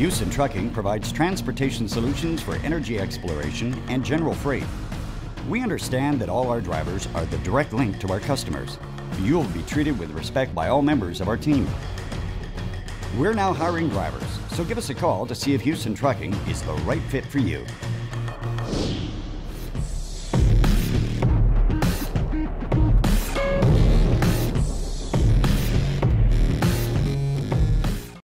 Hughson Trucking provides transportation solutions for energy exploration and general freight. We understand that all our drivers are the direct link to our customers. You will be treated with respect by all members of our team. We're now hiring drivers, so give us a call to see if Hughson Trucking is the right fit for you.